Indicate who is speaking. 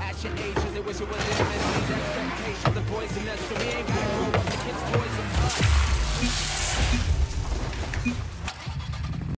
Speaker 1: Action agents, they wish it was these Expectations, the poisonous, so we ain't got